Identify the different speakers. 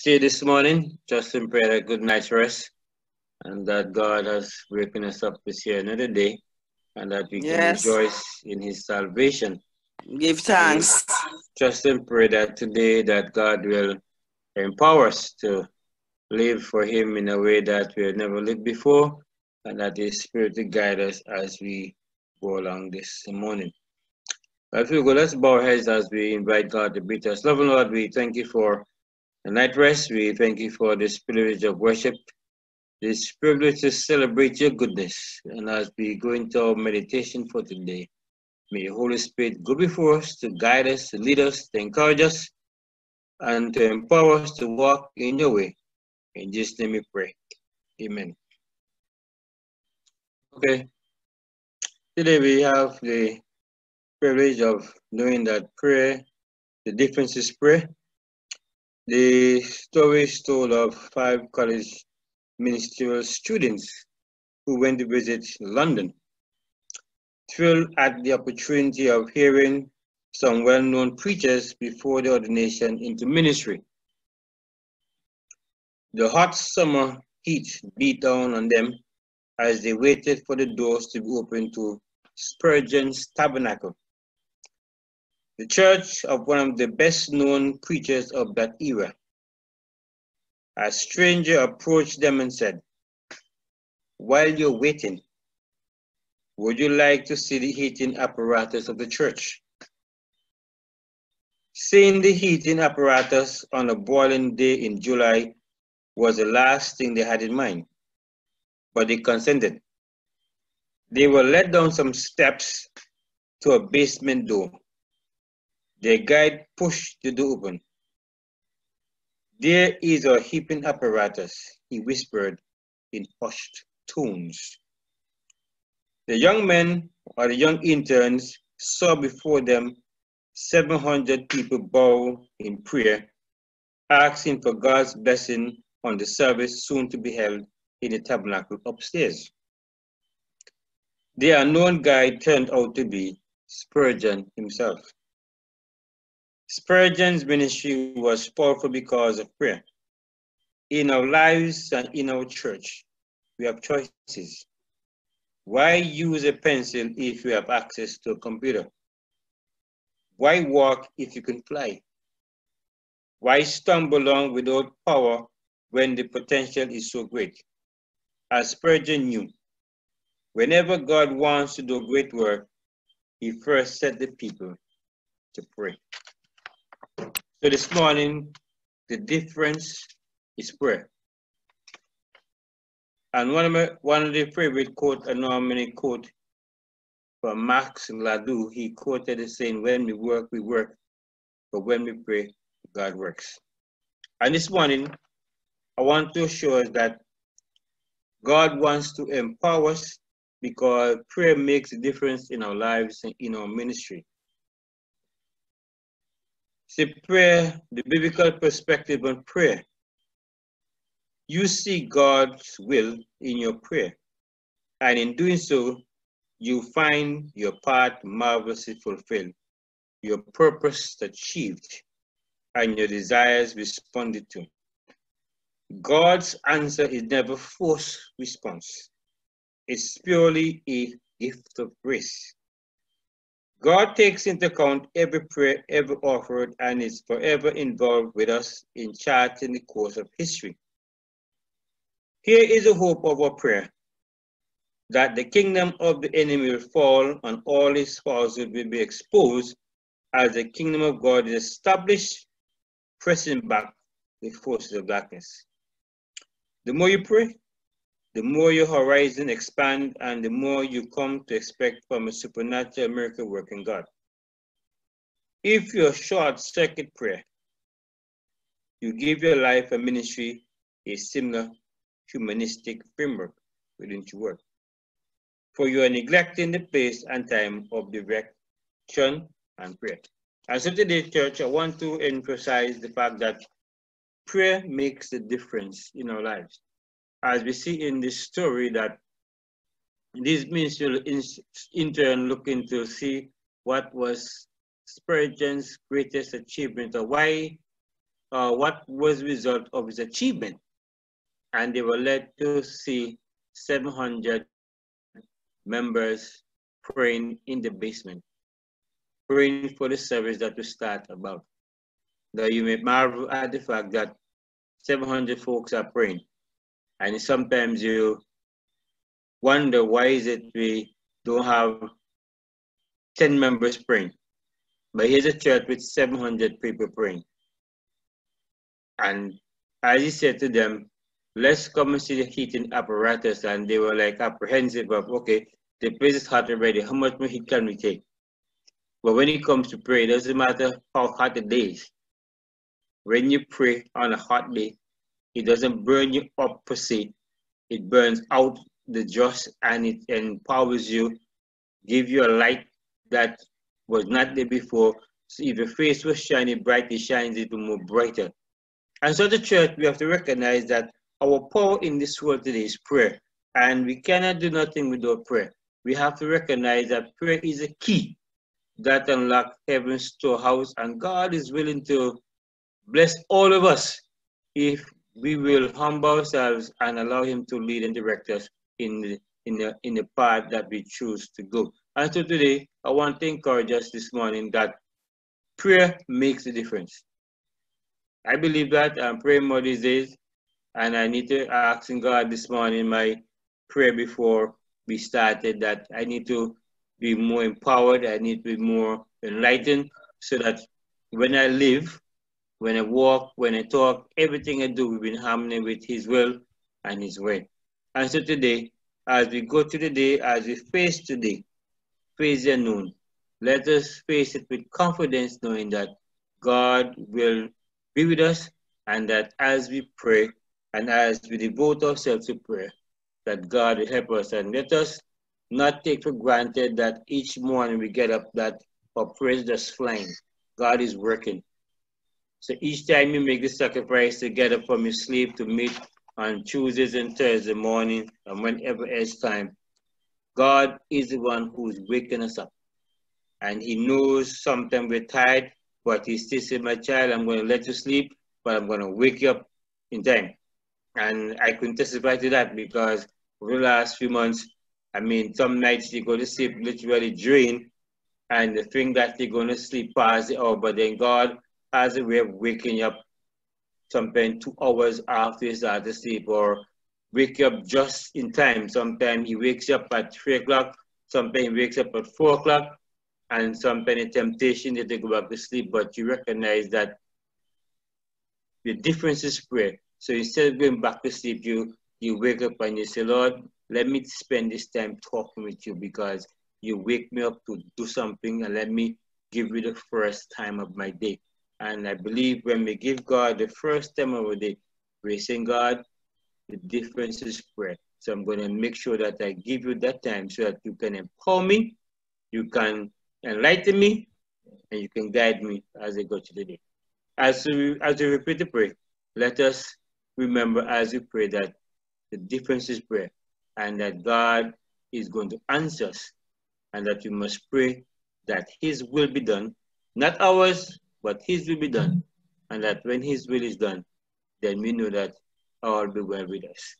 Speaker 1: See you this morning. Just in prayer a good night's rest and that God has waken us up this year another day and that we can rejoice in his salvation.
Speaker 2: Give thanks.
Speaker 1: Just in pray that today that God will empower us to live for him in a way that we have never lived before and that his spirit will guide us as we go along this morning. As we go, let's bow our heads as we invite God to be to us. Loving Lord, we thank you for the night rest. We thank you for this privilege of worship, this privilege to celebrate your goodness. And as we go into our meditation for today, may the Holy Spirit go before us to guide us, to lead us, to encourage us, and to empower us to walk in your way. In Jesus' name we pray. Amen. Okay. Today we have the privilege of knowing that prayer, the difference is prayer. The story told of five college ministerial students who went to visit London, thrilled at the opportunity of hearing some well-known preachers before the ordination into ministry. The hot summer heat beat down on them as they waited for the doors to be opened to Spurgeon's tabernacle, the church of one of the best known preachers of that era. A stranger approached them and said, While you're waiting, would you like to see the heating apparatus of the church? Seeing the heating apparatus on a boiling day in July was the last thing they had in mind, but they consented. They were led down some steps to a basement door. Their guide pushed the door open. There is a heaping apparatus, he whispered in hushed tones. The young men or the young interns saw before them 700 people bow in prayer, asking for God's blessing on the service soon to be held in the tabernacle upstairs. The unknown guide turned out to be Spurgeon himself. Spurgeon's ministry was powerful because of prayer. In our lives and in our church, we have choices. Why use a pencil if you have access to a computer? Why walk if you can fly? Why stumble along without power when the potential is so great? As Spurgeon knew, whenever God wants to do great work, he first set the people to pray. So this morning, the difference is prayer. And one of my one of the favorite quote I normally quote from Max Lucado, he quoted the saying, when we work, we work, but when we pray, God works. And this morning, I want to show us that God wants to empower us because prayer makes a difference in our lives and in our ministry. See, prayer, the biblical perspective on prayer. You see God's will in your prayer. And in doing so, you find your part marvelously fulfilled, your purpose achieved, and your desires responded to. God's answer is never forced response. It's purely a gift of grace. God takes into account every prayer ever offered and is forever involved with us in charting the course of history. Here is the hope of our prayer, that the kingdom of the enemy will fall and all his falsehood will be exposed as the kingdom of God is established, pressing back the forces of darkness. The more you pray, the more your horizon expand and the more you come to expect from a supernatural miracle working God. If you're short circuit prayer, you give your life and ministry a similar humanistic framework within your work. For you are neglecting the place and time of direction and prayer. And so today, church, I want to emphasize the fact that prayer makes a difference in our lives as we see in this story that these ministerial intern looking to see what was Spurgeon's greatest achievement or why uh, what was the result of his achievement. And they were led to see 700 members praying in the basement, praying for the service that will start about. Now you may marvel at the fact that 700 folks are praying. And sometimes you wonder why is it we don't have 10 members praying. But here's a church with 700 people praying. And as he said to them, let's come and see the heating apparatus. And they were like apprehensive of, okay, the place is hot already. How much more heat can we take? But when it comes to pray, it doesn't matter how hot the. When you pray on a hot day, it doesn't burn you up per se. It burns out the just and it empowers you, give you a light that was not there before. So if your face was shining bright, it shines even more brighter. And so the church, we have to recognize that our power in this world today is prayer. And we cannot do nothing without prayer. We have to recognize that prayer is a key that unlocks heaven's storehouse. And God is willing to bless all of us if we will humble ourselves and allow him to lead and direct us in the, in the, in the path that we choose to go. And so today, I want to encourage us this morning that prayer makes a difference. I believe that I'm praying more these days, and I need to ask God this morning my prayer before we started that I need to be more empowered, I need to be more enlightened so that when I live, when I walk, when I talk, everything I do will be in harmony with His will and His way. And so today, as we go to the day, as we face today, face the noon, let us face it with confidence, knowing that God will be with us and that as we pray and as we devote ourselves to prayer, that God will help us. And let us not take for granted that each morning we get up that our praise just flying. God is working. So each time you make the sacrifice to get up from your sleep to meet on Tuesdays and Thursday morning and whenever it's time, God is the one who's waking us up. And he knows sometimes we're tired, but he still said, my child, I'm going to let you sleep, but I'm going to wake you up in time. And I can testify to that because over the last few months, I mean, some nights you go to sleep literally drained, and the thing that you're going to sleep past it, oh, but then God has a way waking up sometimes two hours after you start to sleep or wake up just in time. Sometimes he wakes up at three o'clock, sometimes he wakes up at four o'clock, and sometimes a temptation that they go back to sleep, but you recognize that the difference is prayer. So instead of going back to sleep, you you wake up and you say, Lord, let me spend this time talking with you because you wake me up to do something and let me give you the first time of my day. And I believe when we give God the first time of the we're God, the difference is prayer. So I'm going to make sure that I give you that time so that you can empower me, you can enlighten me, and you can guide me as I go to the day. As we, as we repeat the prayer, let us remember as we pray that the difference is prayer and that God is going to answer us and that we must pray that his will be done, not ours, but his will be done. And that when his will is done, then we know that all will be well with us.